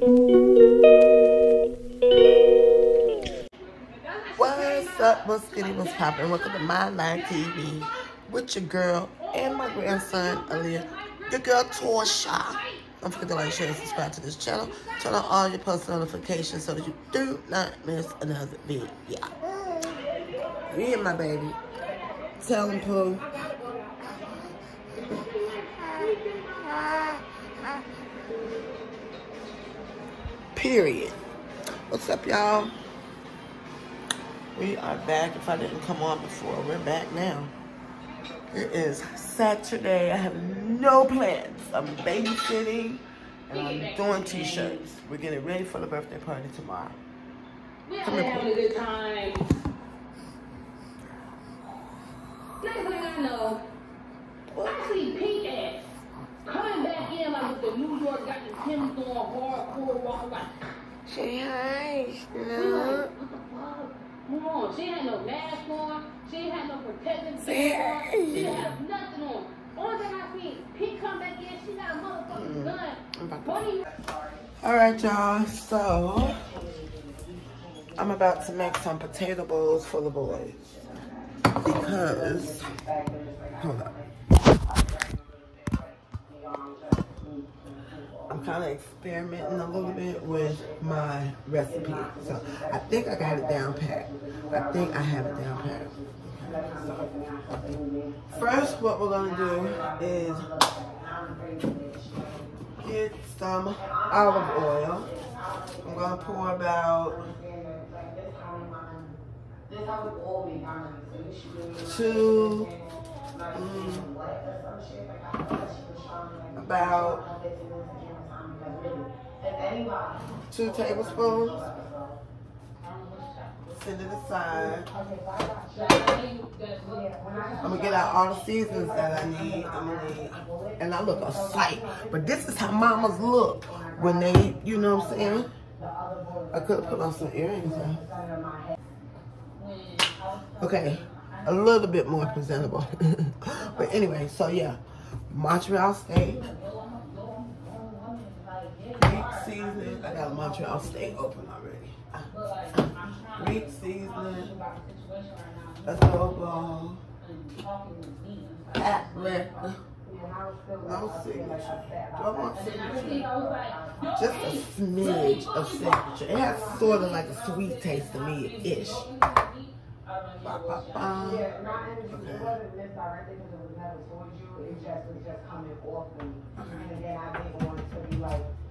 What's up? What's goody? What's poppin'? Welcome to My Life TV with your girl and my grandson, Aaliyah. Your girl, Torsha. Don't forget to like, share, and subscribe to this channel. Turn on all your post notifications so that you do not miss another video. Me and my baby. Tell him, Pooh. Period. What's up, y'all? We are back. If I didn't come on before, we're back now. It is Saturday. I have no plans. I'm babysitting and I'm doing t-shirts. We're getting ready for the birthday party tomorrow. Come here, having a good time. Next thing I know, I see pink ass coming back in like with the New York got the Tim's on hardcore walk like. Say hi. We like, No. what the? Come on, she ain't had no mask on. She ain't had no protective gear on. She didn't nothing on. Only thing I come back in. She got a motherfucking mm. gun. I'm about to- What do you? All right, y'all. So I'm about to make some potato bowls for the boys because hold up. I'm kind of experimenting a little bit with my recipe. So I think I got it down pat. I think I have it down pat. First, what we're gonna do is get some olive oil. I'm gonna pour about two, mm, about two tablespoons. Set it aside. I'm gonna get out all the seasons that I need. I'm gonna need, and I look a sight. But this is how mamas look when they, you know what I'm saying? I could put on some earrings. Okay, a little bit more presentable. but anyway, so yeah, Montreal steak. Seasoning. I got a Montreal steak open already. Ah. Greek seasoning. Adobo. Paprika. No signature. Do I want signature? Just a smidge of signature. It has sort of like a sweet taste to me, ish. Ba, ba, ba. Okay.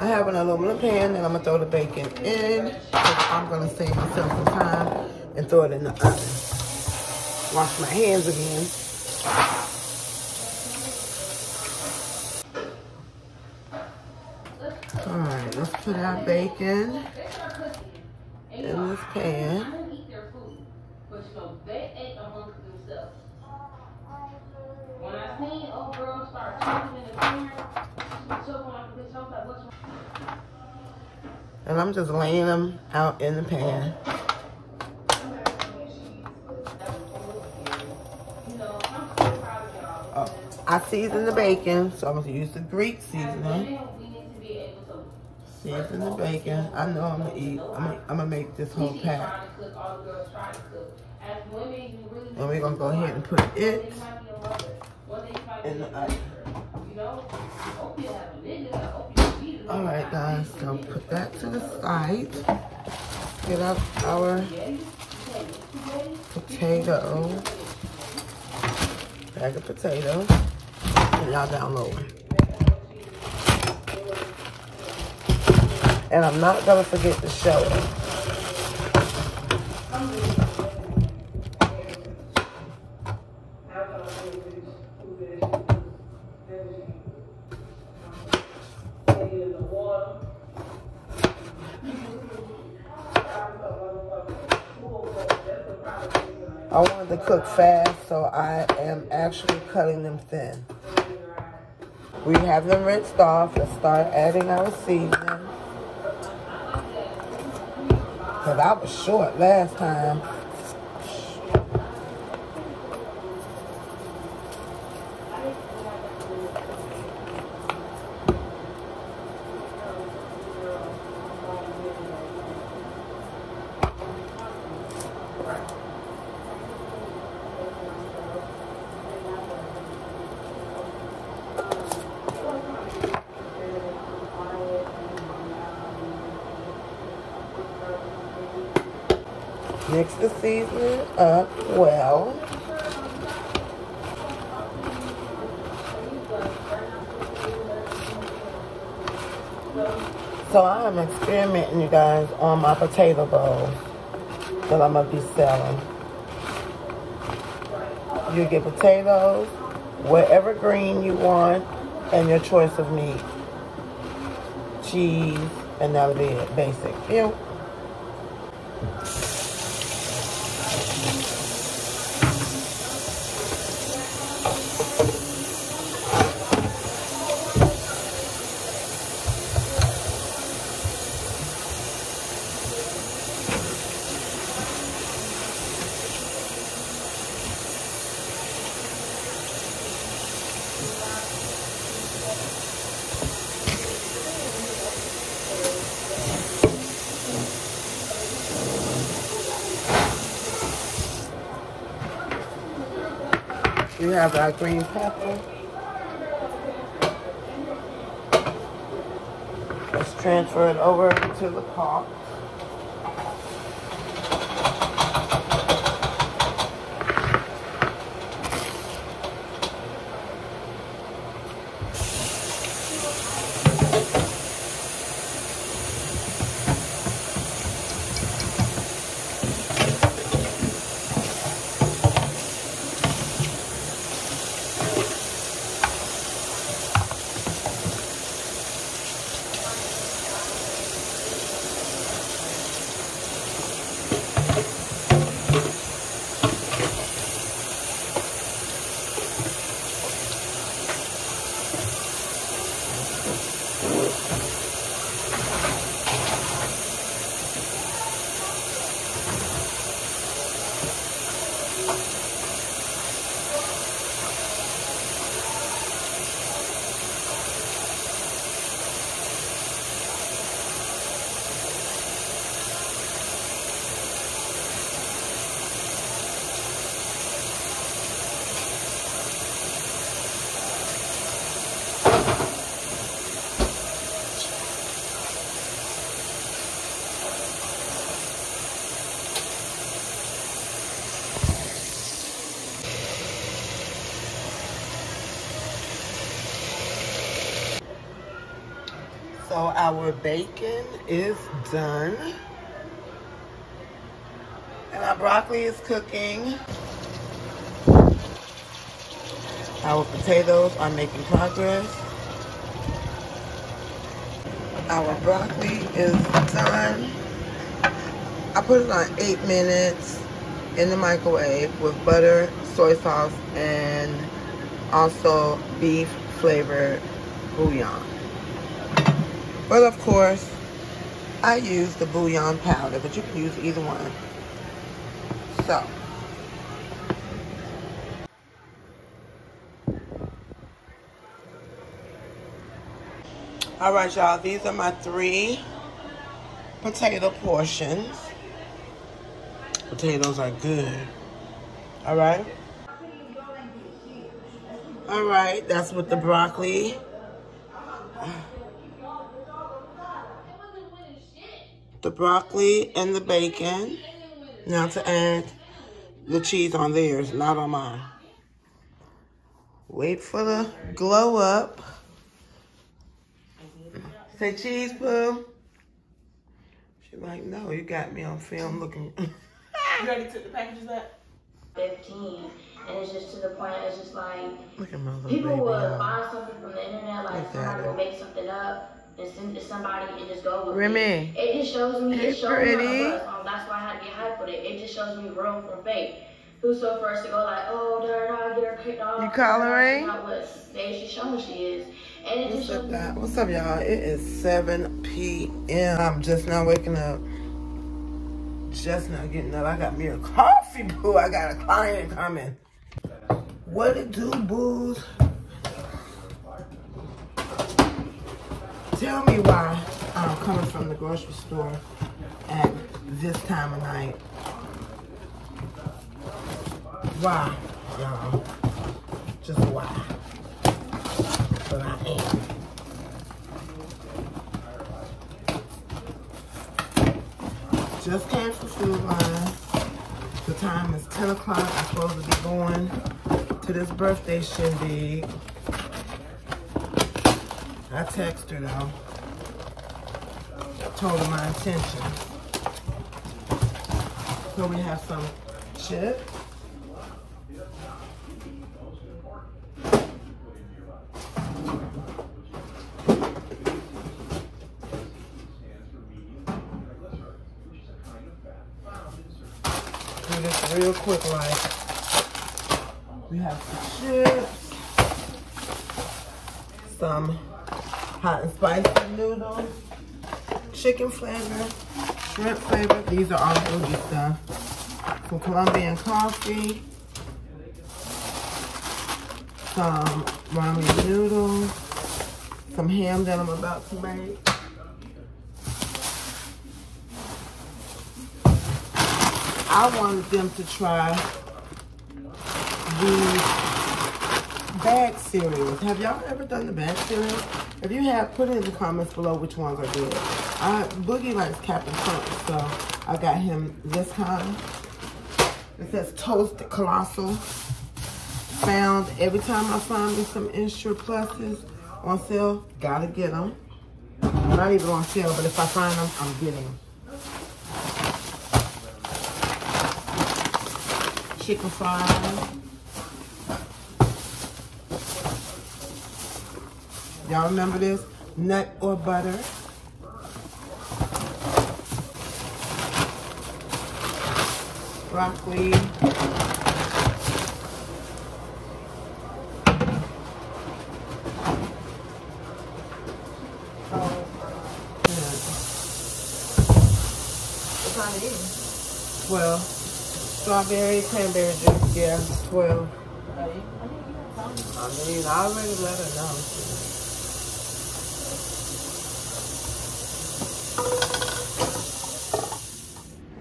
I have an aluminum pan and I'm gonna throw the bacon in. I'm gonna save myself some time and throw it in the oven. Wash my hands again. All right, let's put our bacon in this pan. I don't eat their food, but you know, they ate amongst themselves. When I seen old girl start choking in the corner, she was choking like a bitch. I was like, what's wrong? And I'm just laying them out in the pan. Oh, I seasoned the bacon, so I'm gonna use the Greek seasoning. To to Season the bacon. I know I'm gonna eat. I'm gonna, I'm gonna make this whole pack. to to And we're gonna go ahead and put it in the oven. All right, guys. So put that to the side. get up our potato, bag of potatoes, and y'all download. And I'm not gonna forget to show it. I wanted to cook fast, so I am actually cutting them thin. We have them rinsed off. Let's start adding our seasoning. Because I was short last time. Mix the seasoning up well. So I am experimenting, you guys, on my potato bowls that I'm gonna be selling. You get potatoes, whatever green you want, and your choice of meat. Cheese, and that'll be it, basic. You We have our green pepper. Let's transfer it over to the pot. So our bacon is done. And our broccoli is cooking. Our potatoes are making progress. Our broccoli is done. I put it on eight minutes in the microwave with butter, soy sauce, and also beef flavored bouillon. But of course, I use the bouillon powder, but you can use either one. So. All right, y'all, these are my three potato portions. Potatoes are good. All right. All right, that's with the broccoli. The broccoli and the bacon. Now to add the cheese on theirs, not on mine. Wait for the glow up. Say cheese, boo. She's like, no, you got me on film looking. You already took the packages out? 15 and it's just to the point it's just like Look at my people baby. will y'all. find something from the internet like Look somebody her. will make something up and send it to somebody and just go with Remi. it. It just shows me Hey, it shows pretty. me um, that's why I had to get hyped with it. It just shows me real from fake. Who's so first to go like, oh, da da da, get her kicked off. You coloring? That's not what stage she's showing she is. And it What's just shows up, me? What's up, y'all? It is 7 p.m. I'm just now waking up. Just now getting up. I got me a coffee, boo. I got a client coming. What it do, booze? Tell me why I'm coming from the grocery store at this time of night. Why, y'all? Just why? But I am. Just came from Food Lion. The time is 10 o'clock. I'm supposed to be going to this birthday shindig. I texted though. Told her my intention. So we have some chips. This real quick like. We have some chips. Some hot and spicy noodles. Chicken flavor. Shrimp flavor. These are all boogie stuff. Some Colombian coffee. Some ramen noodles. Some ham that I'm about to make. I wanted them to try the bag cereals. Have y'all ever done the bag cereals? If you have, put it in the comments below which ones are good. I, Boogie likes Captain Crunch, so I got him this kind. It says Toasted Colossal. Found every time I find me some extra pluses on sale, gotta get them. Not even on sale, but if I find them, I'm getting them. chicken fries. Y'all remember this? Nut or butter. Broccoli. Well, strawberry, cranberry juice, yeah, 12. I mean, I already let her know.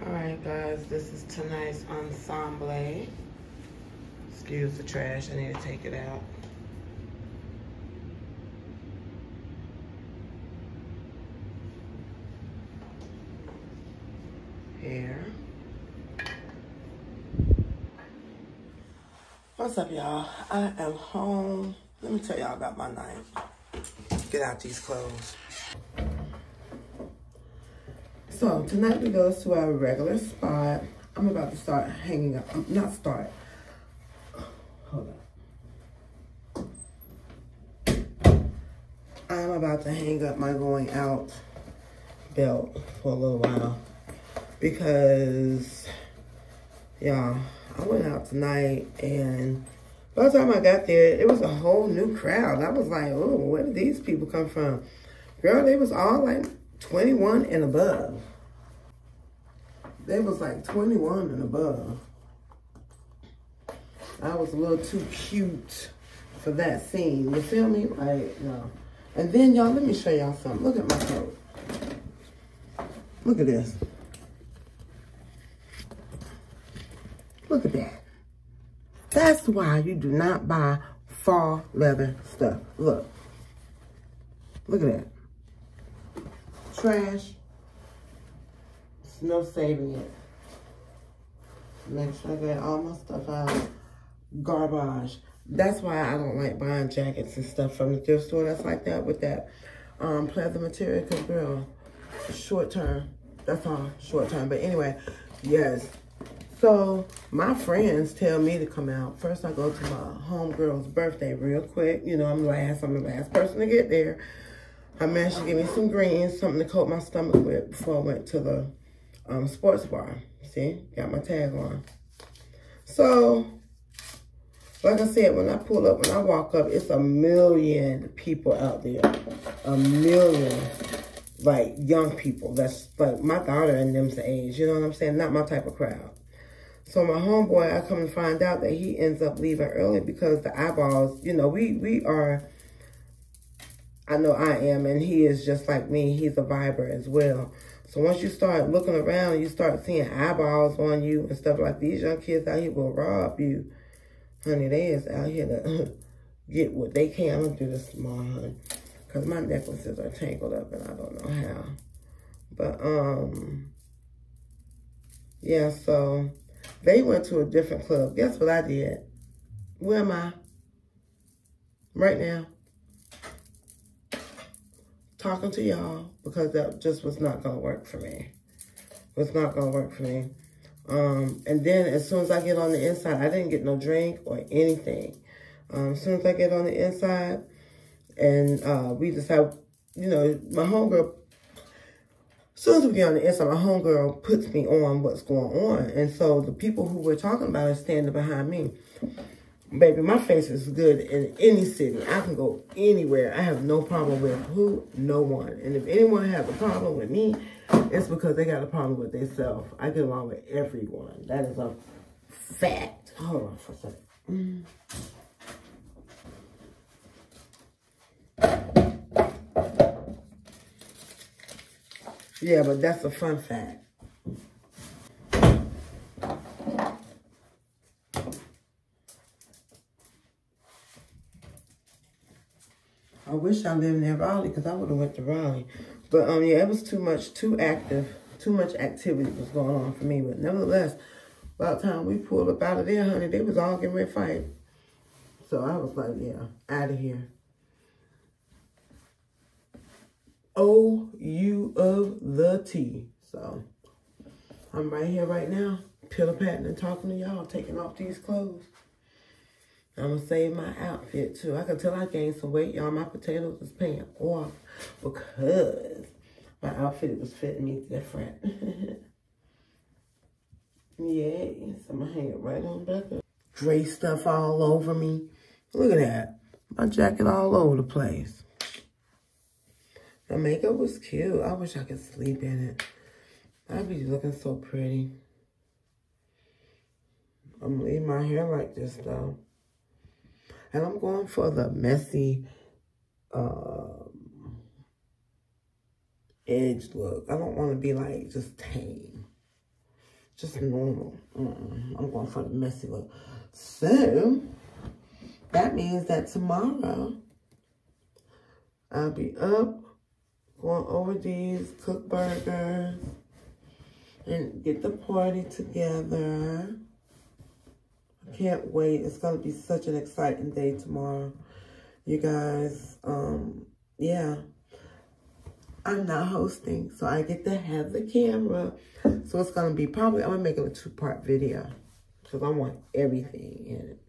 Alright guys, this is tonight's ensemble. Excuse the trash, I need to take it out. Here. What's up, y'all? I am home. Let me tell y'all about my night. Get out these clothes. So tonight we go to our regular spot. I'm about to start hanging up. um, Not start. Hold on. I'm about to hang up my going out belt for a little while because y'all I went out tonight and by the time I got there, it was a whole new crowd. I was like, oh, where did these people come from? Girl, they was all like 21 and above. They was like 21 and above. I was a little too cute for that scene. You feel me? Like, no. And then, y'all, let me show y'all something. Look at my coat. Look at this. Look at that. That's why you do not buy faux leather stuff. Look. Look at that. Trash. No saving it. Make sure I get all my stuff out. Garbage. That's why I don't like buying jackets and stuff from the thrift store that's like that with that um, pleather material. Because, girl, short term. That's all short term. But anyway, yes. So, my friends tell me to come out. First, I go to my homegirl's birthday real quick. You know, I'm last. I'm the last person to get there. I managed to get me some greens, something to coat my stomach with before I went to the um, sports bar. See, got my tag on. So, like I said, when I pull up, when I walk up, it's a million people out there. A million, like, young people. That's, like, my daughter and them's the age. You know what I'm saying? Not my type of crowd. So my homeboy, I come to find out that he ends up leaving early because the eyeballs, you know, we, we are, I know I am, and he is just like me. He's a viber as well. So once you start looking around, you start seeing eyeballs on you and stuff like these young kids out here will rob you. Honey, they is out here to get what they can. I'm to do this small, honey. Because my necklaces are tangled up and I don't know how. But, um, yeah, so they went to a different club. Guess what I did? Where am I? Right now talking to y'all because that just was not going to work for me. Was not going to work for me. Um, and then as soon as I get on the inside, I didn't get no drink or anything. Um, as soon as I get on the inside, and uh, we just have, you know, my homegirl, as soon as we get on the inside, my homegirl puts me on what's going on. And so the people who we're talking about are standing behind me. Baby, my face is good in any city. I can go anywhere. I have no problem with who? No one. And if anyone has a problem with me, it's because they got a problem with themselves. I get along with everyone. That is a fact. Hold on for a second. Yeah, but that's a fun fact. Wish I lived near Raleigh because I would have went to Raleigh. But um, yeah, it was too much, too active, too much activity was going on for me. But nevertheless, by the time we pulled up out of there, honey, they was all getting ready to fight. So I was like, yeah, out of here. O U of the T. So I'm right here right now, pillow patting and talking to y'all, taking off these clothes. I'm to save my outfit, too. I can tell I gained some weight, y'all. My potatoes is paying off because my outfit was fitting me different. Yes, I'm going to hang it right on back up. Dre stuff all over me. Look at that. My jacket all over the place. My makeup was cute. I wish I could sleep in it. I'd be looking so pretty. I'm leaving my hair like this, though. And I'm going for the messy um, edge look. I don't want to be like just tame. Just normal. Mm -mm. I'm going for the messy look. So, that means that tomorrow, I'll be up, going over these cook burgers, and get the party together. Can't wait. It's going to be such an exciting day tomorrow. You guys, um, yeah. I'm not hosting, so I get to have the camera. So it's going to be probably, I'm going to make it a two-part video. Because I want everything in it.